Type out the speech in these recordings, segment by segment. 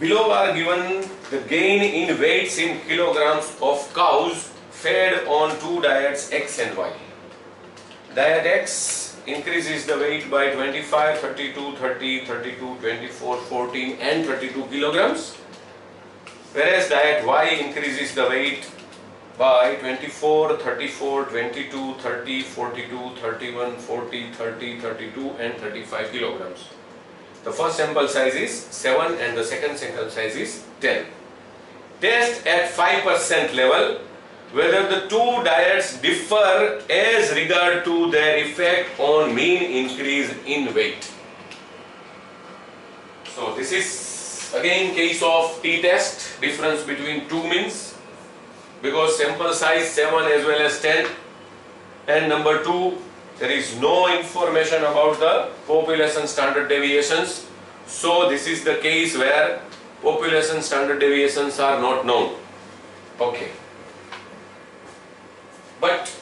Below are given the gain in weights in kilograms of cows fed on two diets X and Y. Diet X increases the weight by 25, 32, 30, 32, 24, 14 and 32 kilograms. Whereas diet Y increases the weight by 24, 34, 22, 30, 42, 31, 40, 30, 32 and 35 kilograms. The first sample size is 7 and the second sample size is 10. Test at 5% level whether the two diets differ as regard to their effect on mean increase in weight. So this is again case of t-test difference between two means because sample size 7 as well as 10 and number 2 there is no information about the population standard deviations. So this is the case where population standard deviations are not known. Okay. But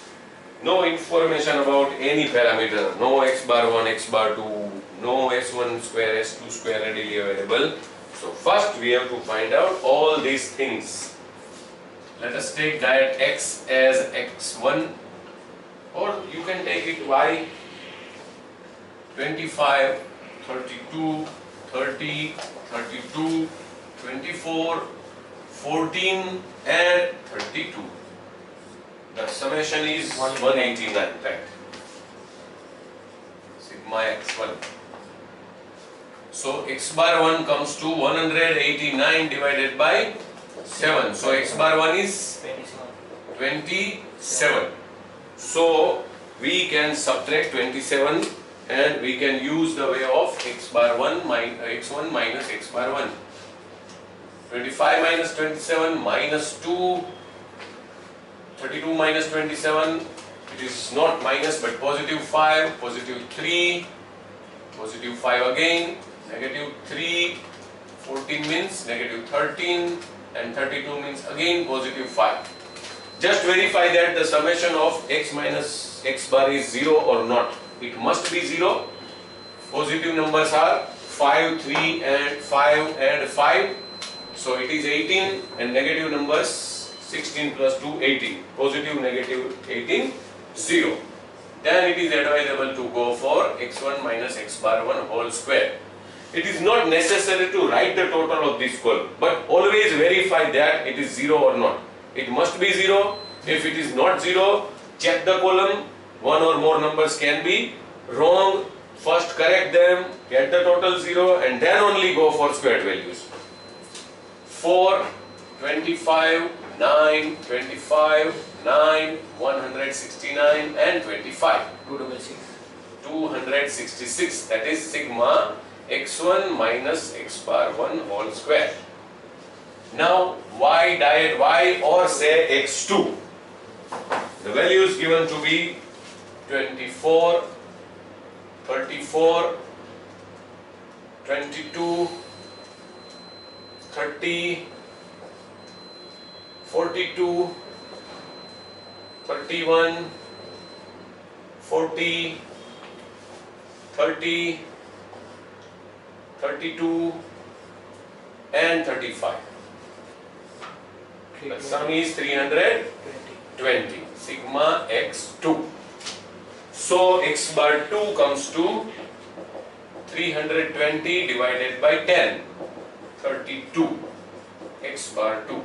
no information about any parameter. No x bar 1 x bar 2 no s1 square s2 square readily available. So first we have to find out all these things. Let us take diet x as x1 or you can take it y 25 32 30 32 24 14 and 32 the summation is 189 right. Sigma x1 so x bar 1 comes to 189 divided by 7 so x bar 1 is 27 so we can subtract 27 and we can use the way of x bar 1 minus uh, x1 minus x bar 1 25 minus 27 minus 2 32 minus 27 it is not minus but positive 5 positive 3 positive 5 again negative 3 14 means negative 13 and 32 means again positive 5 just verify that the summation of x minus x bar is 0 or not. It must be 0 positive numbers are 5 3 and 5 and 5 so it is 18 and negative numbers 16 plus 2 18 positive negative 18 0 then it is advisable to go for x1 minus x bar 1 whole square. It is not necessary to write the total of this column but always verify that it is 0 or not it must be 0 if it is not 0 check the column. One or more numbers can be wrong. First correct them get the total 0 and then only go for squared values. 4 25 9 25 9 169 and 25 266 that is sigma x1 minus x bar 1 whole square now y diet? Y or say x2 the value is given to be 24 34 22 30 42 31 40 30 32 and 35 the sum is 320 sigma x2 so x bar 2 comes to 320 divided by 10 32 x bar 2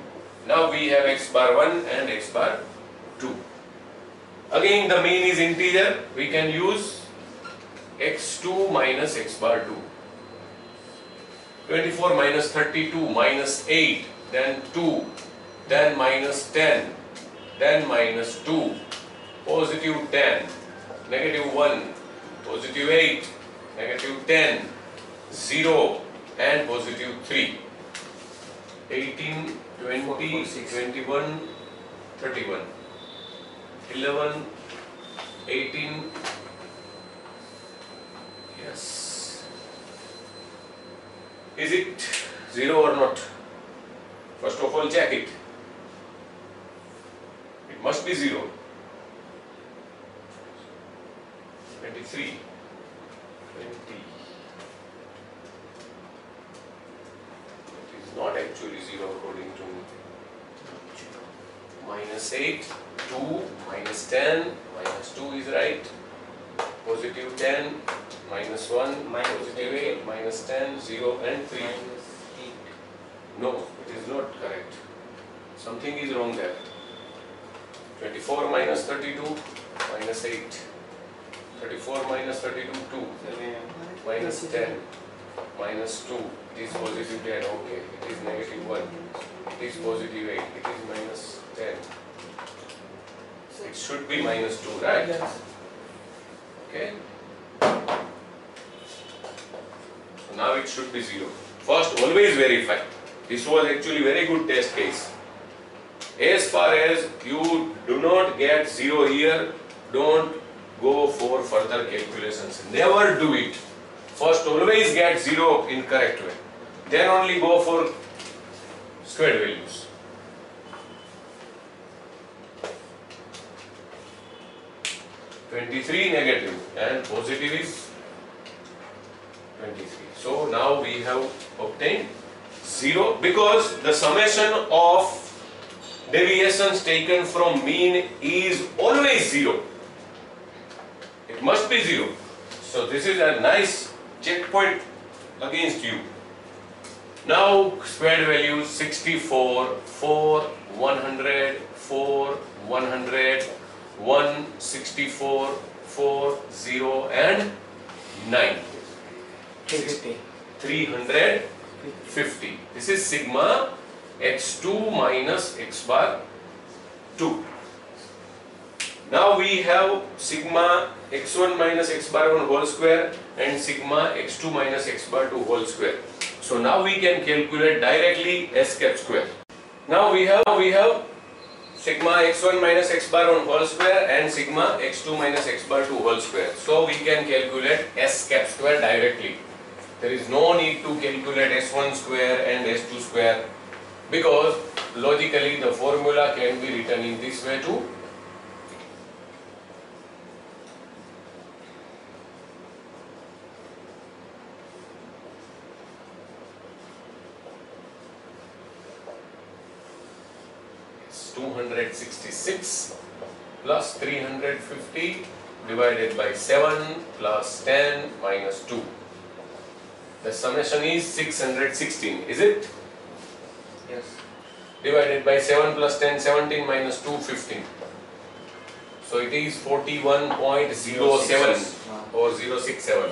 now we have x bar 1 and x bar 2 again the mean is integer. We can use x2 minus x bar 2 24 minus 32 minus 8 then 2 then minus 10 then minus 2 positive 10 negative 1 positive 8 negative 10 0 and positive 3 18 20 21 31 11 18 yes. Is it 0 or not? First of all check it it must be 0 23 20 20 actually 0 according to Minus 8, 2, minus 10, minus 2 is right. Positive 10, minus 1, Minus positive eight. 8, minus 10, 0 and 3. Minus eight. No, it is not correct. Something is wrong there. 24 minus 32, minus 8. 34 minus 32, 2. Minus 10, minus 2. It is positive 10, okay. It is negative 1. It is positive 8. It is minus 10. It should be minus 2, right? Okay. So now it should be 0. First, always verify. This was actually very good test case. As far as you do not get 0 here, don't go for further calculations. Never do it. First, always get 0 in correct way. Then only go for squared values. Twenty-three negative and positive is twenty-three. So now we have obtained zero because the summation of deviations taken from mean is always zero. It must be zero. So this is a nice checkpoint against you. Now squared values 64, 4, 100, 4, 100, 164, 4, 0 and 9. Fifty. 350. This is sigma x2 minus x bar 2. Now we have sigma x1 minus x bar 1 whole square and sigma x2 minus x bar 2 whole square. So now we can calculate directly s cap square. Now we have we have sigma x1 minus x bar 1 whole square and sigma x2 minus x bar 2 whole square. So we can calculate s cap square directly. There is no need to calculate s1 square and s2 square because logically the formula can be written in this way too. It's 266 plus 350 divided by 7 plus 10 minus 2. The summation is 616, is it? Divided by 7 plus 10, 17 minus 2, 15. So it is 41.07 or 067.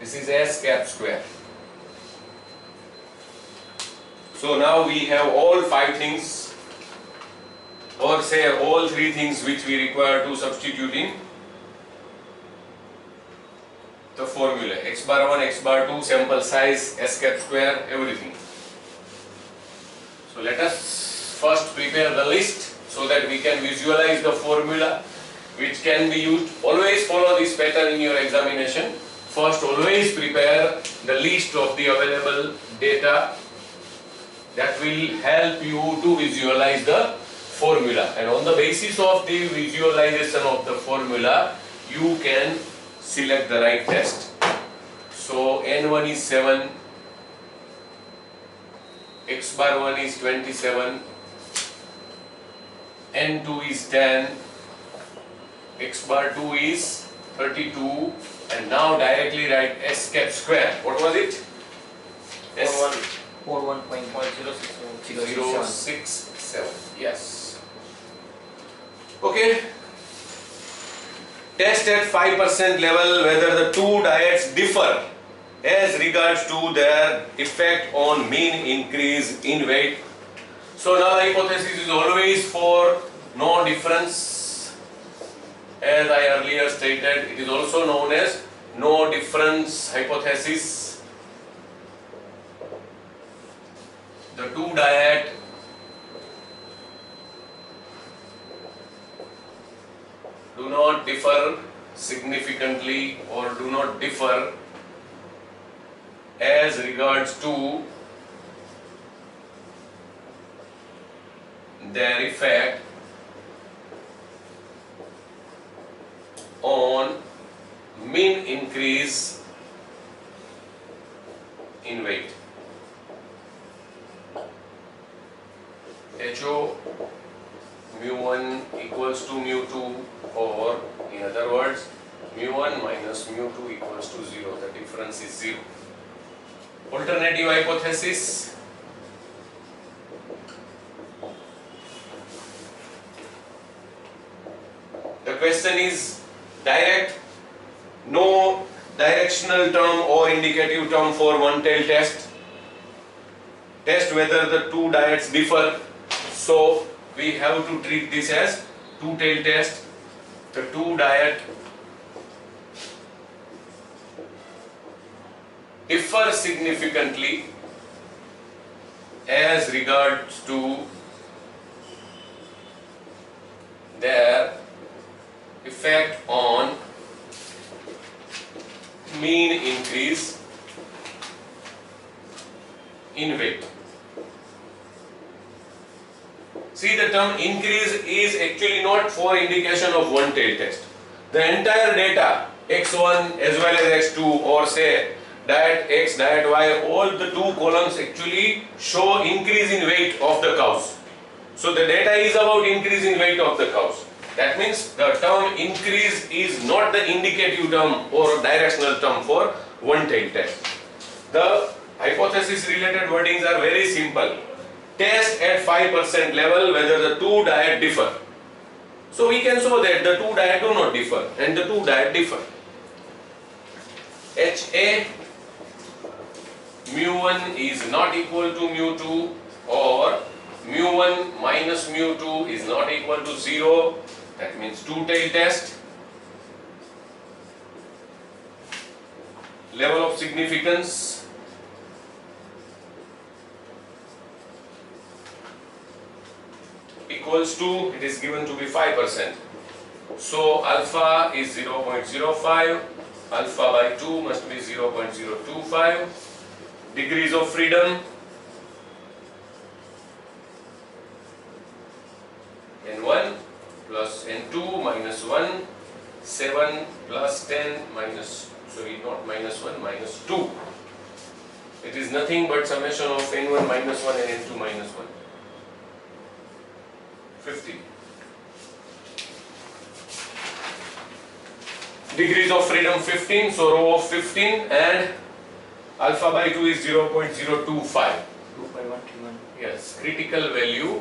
This is S cap square. So now we have all five things or say all three things which we require to substitute in the formula x bar 1, x bar 2, sample size, s cap square, everything. Let us first prepare the list so that we can visualize the formula which can be used. Always follow this pattern in your examination. First always prepare the list of the available data that will help you to visualize the formula and on the basis of the visualization of the formula you can select the right test. So N1 is 7, X bar 1 is 27, N2 is 10, X bar 2 is 32 and now directly write S cap square. What was it? S one. Four one point one zero six seven. Zero six Zero seven. Yes. Okay. Test at five percent level whether the two diets differ as regards to their effect on mean increase in weight. So now the hypothesis is always for no difference. As I earlier stated, it is also known as no difference hypothesis. The two diet do not differ significantly or do not differ as regards to their effect on mean increase in weight. HO mu 1 equals to mu 2 or in other words mu 1 minus mu 2 equals to 0 the difference is 0 alternative hypothesis. The question is direct no directional term or indicative term for one tail test. Test whether the two diets differ. So we have to treat this as two tail test. The two diet differ significantly as regards to their effect on mean increase in weight. See the term increase is actually not for indication of one tail test. The entire data x1 as well as x2 or say diet x, diet y, all the two columns actually show increase in weight of the cows. So the data is about increase in weight of the cows. That means the term increase is not the indicative term or directional term for one tail test. The hypothesis related wordings are very simple. Test at 5% level whether the two diet differ. So we can show that the two diet do not differ and the two diet differ. HA mu1 is not equal to mu2 or mu1 minus mu2 is not equal to 0 that means two tail test. Level of significance. Equals to it is given to be 5% so alpha is 0.05 alpha by 2 must be 0.025 degrees of freedom. N1 plus n2 minus 1 7 plus 10 minus sorry not minus 1 minus 2 it is nothing but summation of n1 minus 1 and n2 minus 1 50 degrees of freedom 15 so row of 15 and alpha by 2 is 0.025 2.131. yes critical value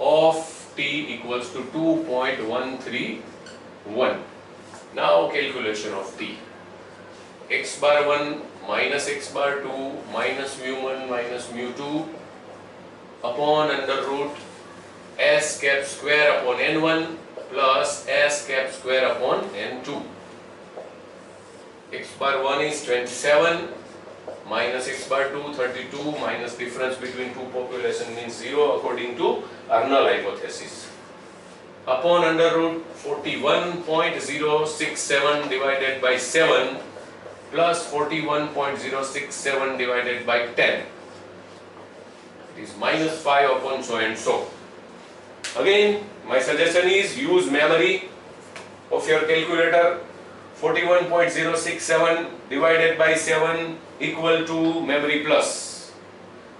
of t equals to 2.131 now calculation of t. X bar 1 minus x bar 2 minus mu 1 minus mu 2 upon under root s cap square upon n1 plus s cap square upon n2 x bar 1 is 27 minus x bar 2 32 minus difference between two population means 0 according to our null hypothesis. Upon under root 41.067 divided by 7 plus 41.067 divided by 10 it is minus 5 upon so and so. Again my suggestion is use memory of your calculator 41.067 divided by 7 equal to memory plus.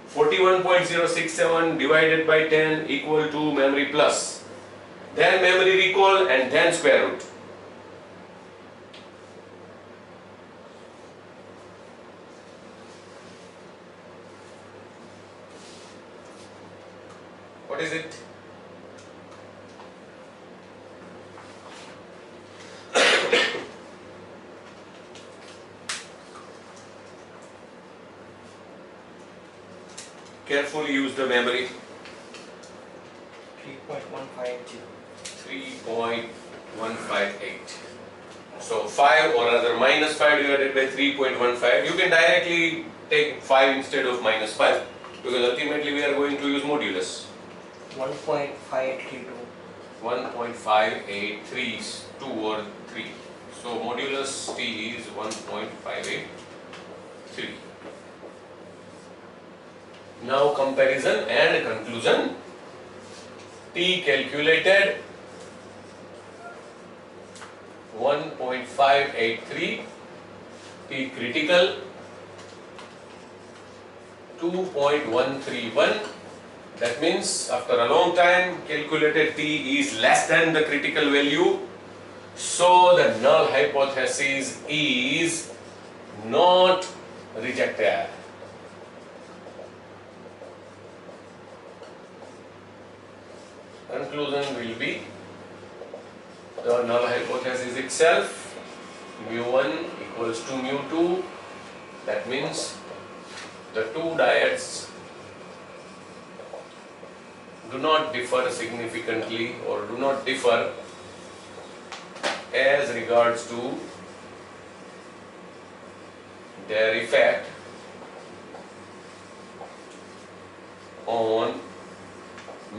41.067 divided by 10 equal to memory plus. Then memory recall and then square root. What is it carefully use the memory 3.150. 3.158 so 5 or rather minus 5 divided by 3.15 you can directly take 5 instead of minus 5 because ultimately we are going to use modulus 1.5832. 1.583 is 2 or 3 so modulus t is 1.583 now comparison and conclusion. T calculated. 1.583 t critical. 2.131 That means after a long time calculated T is less than the critical value. So the null hypothesis is not rejected. Conclusion will be the null hypothesis itself mu1 equals to mu2 that means the two diets do not differ significantly or do not differ as regards to their effect on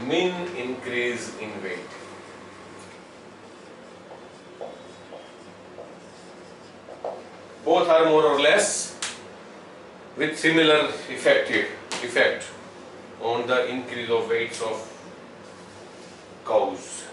mean increase in weight. Both are more or less with similar effective effect on the increase of weights of cows.